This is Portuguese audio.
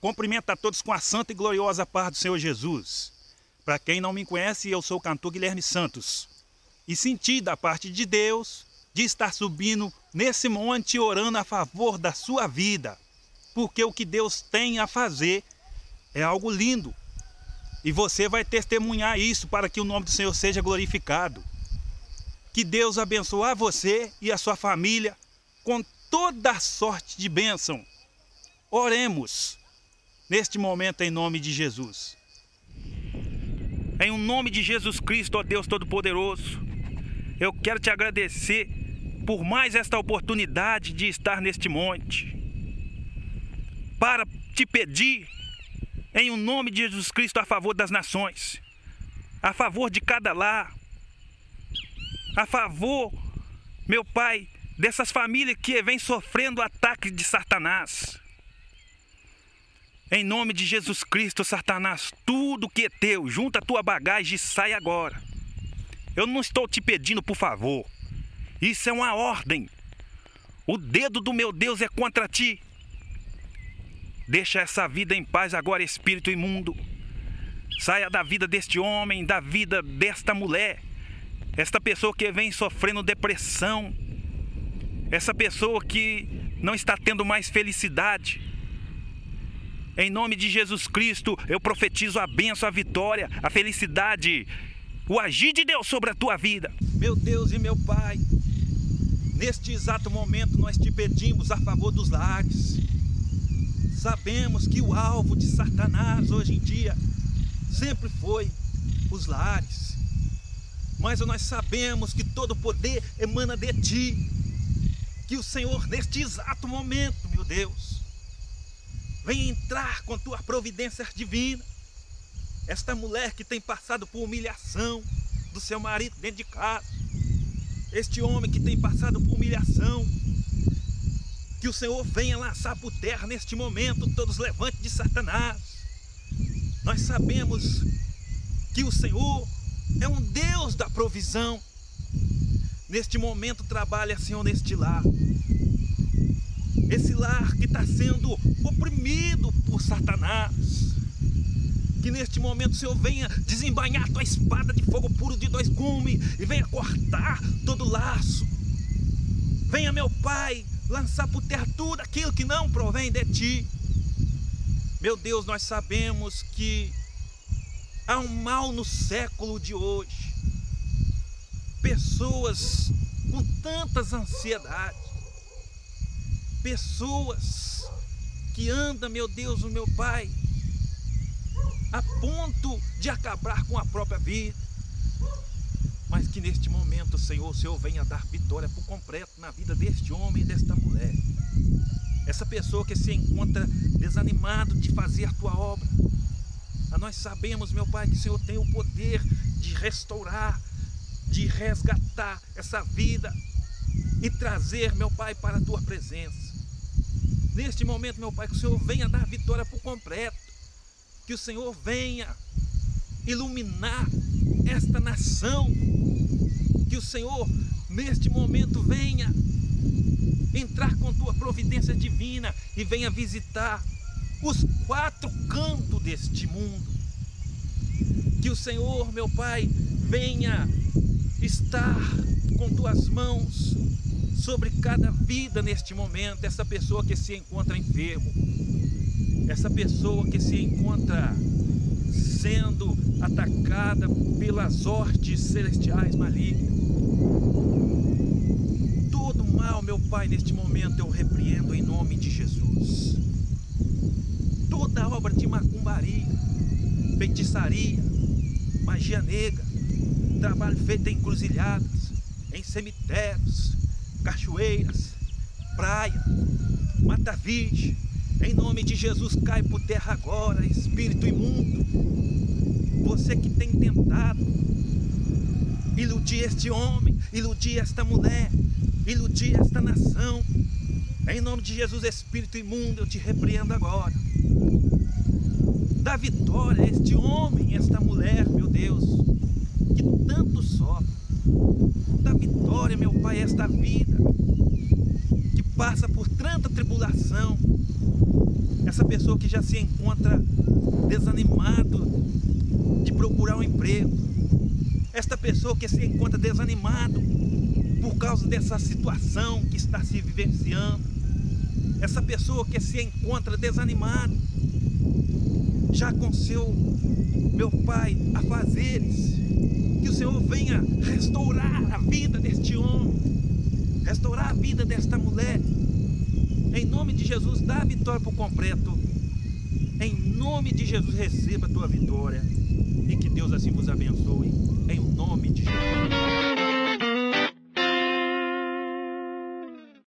Cumprimento a todos com a santa e gloriosa paz do Senhor Jesus. Para quem não me conhece, eu sou o cantor Guilherme Santos. E senti da parte de Deus de estar subindo nesse monte orando a favor da sua vida. Porque o que Deus tem a fazer é algo lindo. E você vai testemunhar isso para que o nome do Senhor seja glorificado. Que Deus abençoe a você e a sua família com toda sorte de bênção. Oremos neste momento em nome de Jesus. Em o nome de Jesus Cristo, ó Deus Todo-Poderoso, eu quero te agradecer por mais esta oportunidade de estar neste monte, para te pedir, em o nome de Jesus Cristo, a favor das nações, a favor de cada lar, a favor, meu Pai, dessas famílias que vêm sofrendo ataques de Satanás. Em nome de Jesus Cristo, Satanás, tudo que é teu, junta a tua bagagem e sai agora. Eu não estou te pedindo por favor. Isso é uma ordem. O dedo do meu Deus é contra ti. Deixa essa vida em paz agora, espírito imundo. Saia da vida deste homem, da vida desta mulher. Esta pessoa que vem sofrendo depressão, essa pessoa que não está tendo mais felicidade. Em nome de Jesus Cristo, eu profetizo a bênção, a vitória, a felicidade, o agir de Deus sobre a tua vida. Meu Deus e meu Pai, neste exato momento nós te pedimos a favor dos lares. Sabemos que o alvo de Satanás hoje em dia sempre foi os lares. Mas nós sabemos que todo poder emana de ti que o Senhor, neste exato momento, meu Deus, venha entrar com tua providência divina. Esta mulher que tem passado por humilhação do seu marido dentro de casa, este homem que tem passado por humilhação, que o Senhor venha lançar por terra neste momento todos os levantes de Satanás. Nós sabemos que o Senhor é um Deus da provisão neste momento trabalha, Senhor, neste lar. Esse lar que está sendo oprimido por Satanás. Que neste momento o Senhor venha desembainhar tua espada de fogo puro de dois gumes e venha cortar todo o laço. Venha, meu Pai, lançar por terra tudo aquilo que não provém de ti. Meu Deus, nós sabemos que há um mal no século de hoje pessoas com tantas ansiedades, pessoas que andam, meu Deus, o meu Pai, a ponto de acabar com a própria vida, mas que neste momento, Senhor, o Senhor venha dar vitória por completo na vida deste homem e desta mulher. Essa pessoa que se encontra desanimado de fazer a tua obra. Nós sabemos, meu Pai, que o Senhor tem o poder de restaurar, de resgatar essa vida e trazer, meu Pai, para a tua presença. Neste momento, meu Pai, que o Senhor venha dar vitória por completo, que o Senhor venha iluminar esta nação, que o Senhor, neste momento, venha entrar com tua providência divina e venha visitar os quatro cantos deste mundo. Que o Senhor, meu Pai, venha estar com tuas mãos sobre cada vida neste momento, essa pessoa que se encontra enfermo, essa pessoa que se encontra sendo atacada pelas hortes celestiais malignas. Todo mal, meu Pai, neste momento eu repreendo em nome de Jesus. Toda obra de macumbaria, feitiçaria, magia negra, trabalho feito em encruzilhadas, em cemitérios, cachoeiras, praia, mata virgem. Em nome de Jesus, cai por terra agora, espírito imundo. Você que tem tentado iludir este homem, iludir esta mulher, iludir esta nação. Em nome de Jesus, espírito imundo, eu te repreendo agora. Dá vitória a este homem, esta mulher, meu Deus que tanto sofre. Dá vitória, meu Pai, a esta vida passa por tanta tribulação. Essa pessoa que já se encontra desanimado de procurar um emprego. Esta pessoa que se encontra desanimado por causa dessa situação que está se vivenciando. Essa pessoa que se encontra desanimado já com seu meu Pai a fazeres. Que o Senhor venha restaurar a vida deste homem, restaurar a vida desta mulher. Em nome de Jesus, dá a vitória por completo. Em nome de Jesus, receba a tua vitória. E que Deus assim vos abençoe. Em nome de Jesus.